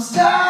stop.